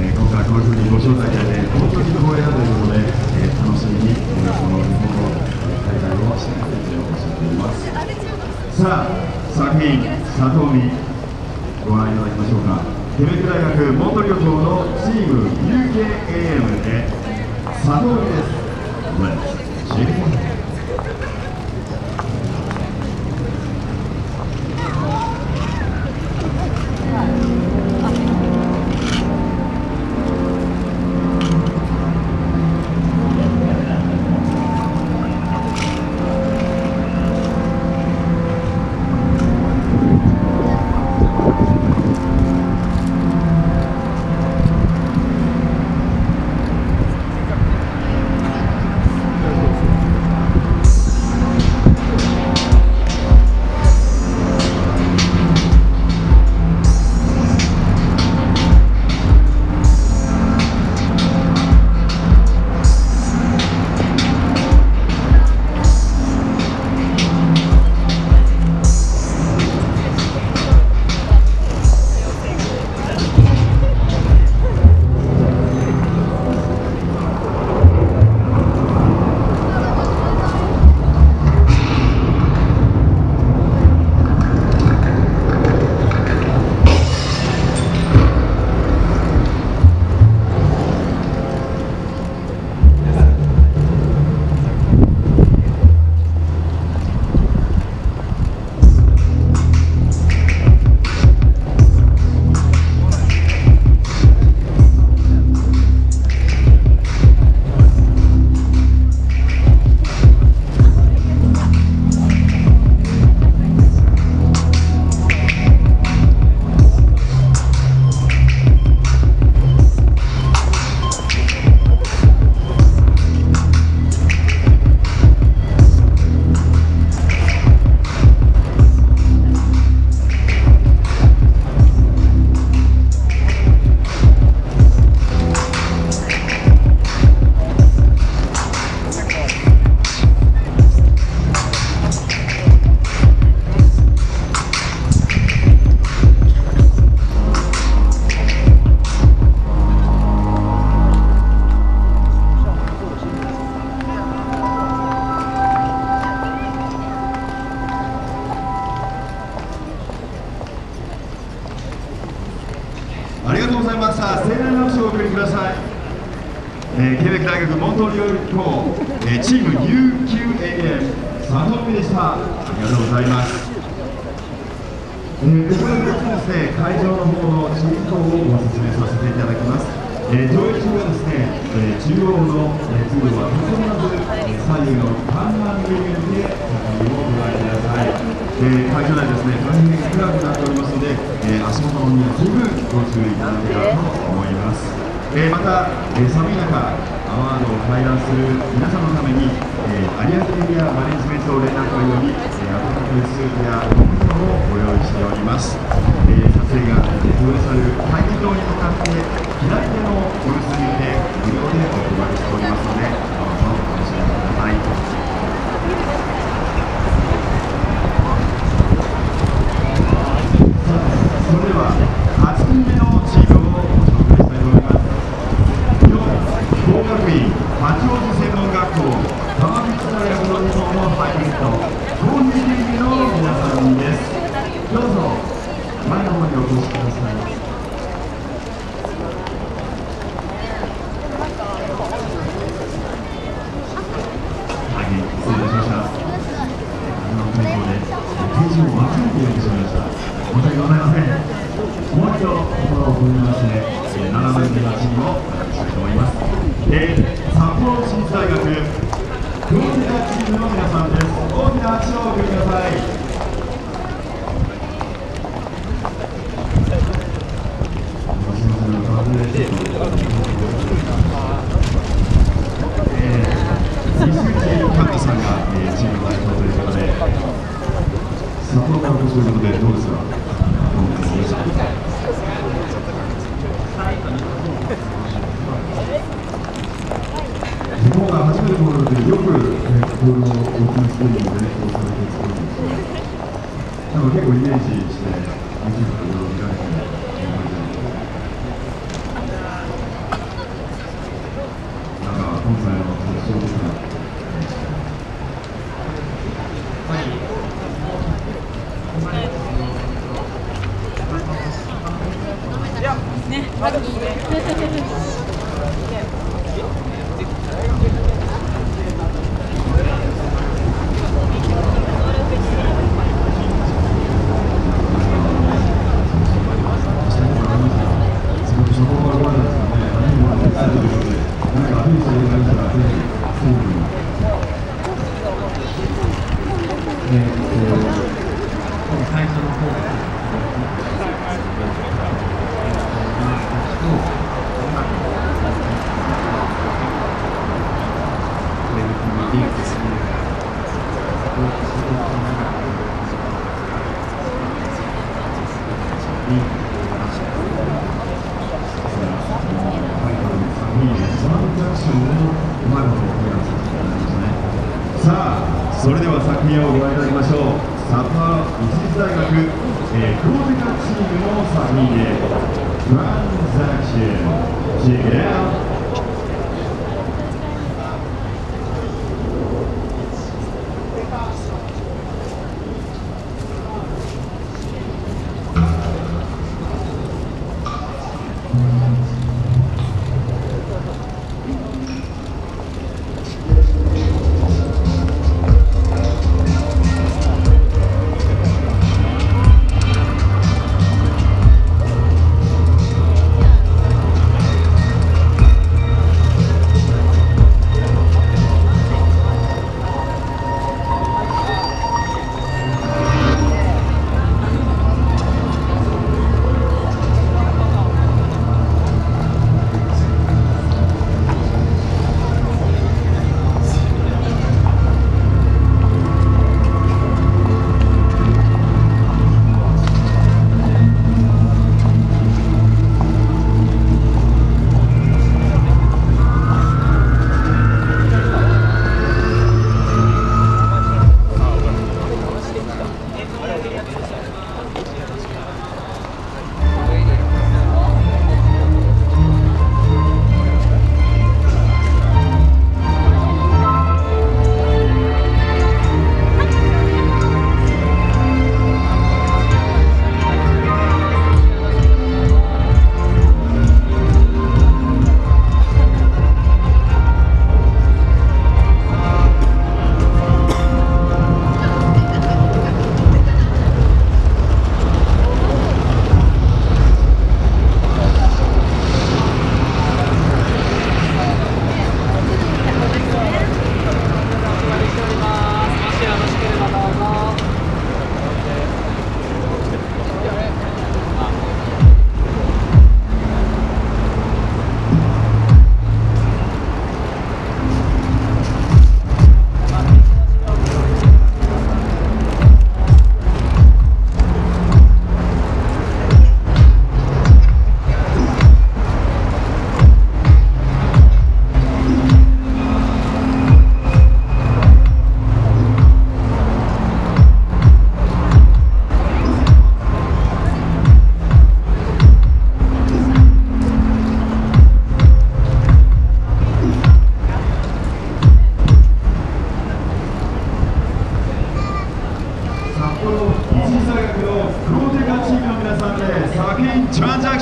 えー今回こういうふうにご招待いただいて本当に光栄だということで、えー楽しみに、えーこの日本の大会をしていきたいとおっしゃっておりますさあ作品佐藤美ご覧いただきましょうか。ケベック大学モントリオ校のチーム UKAM で佐藤美です。うございました盛大な拍手をお送りください、えー、ケベック大学モントリオール校、えーチーム UQAM 佐藤美でしたありがとうございますえー、ここでですね、会場の方のチーム等をご説明させていただきます。えー、上映中はですね、えー、中央の、えー、通路は挟まず、えー、左右の看板メニューで作品をご覧ください。えー、会場内ですね、大変暗くなっておりますので、えー、足元のには十分ご注意いただければと思います。えー、また、えー、寒い中、アワードを開覧する皆様のために、えー、有明エリアマネジメント連絡会より、えー、温かいスープや飲み物をご用意しております。えー、撮影がえー上映される会議場に向かって、左手のブースさい。日本が初めてボールでよくボールを大きなスいーでなんか今回の決勝的な。ね、ラッキーで。えー、最初の方さあ、それでは作品をご覧いただきましょう。札幌一律大学、えー、クローテカチームの作品で、トランザクション、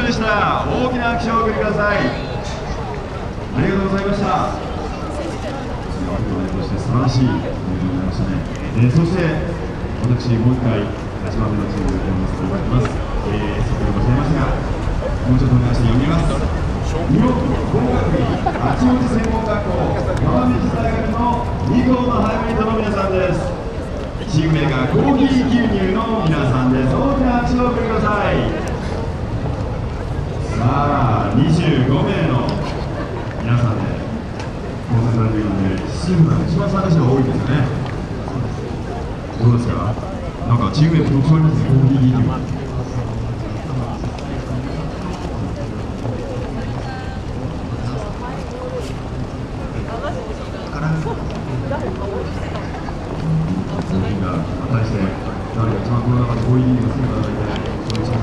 Check it out! トランザクションでした大きな拍手をお送りください。ありがとうございました。そして素晴らしい演奏になりましたね、えー、そして私もう一回8番目のチームを読ませていただきます、えー、先ほどございましたがもうちょっとお願いして読みます。日本工学院八王子専門学校山道大学の2校のハイブリッドの皆さんです。チームメーカーコーヒー牛乳の皆さんです。大きな拍手をお送りください。さあ25名の皆さんで構成されているのでチームが一番参加者が多いですよねどうですかなんかチーム名特徴ありますね、コーヒーリー。が果たして誰が一番この中でコーヒーリーグの姿がいて